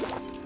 you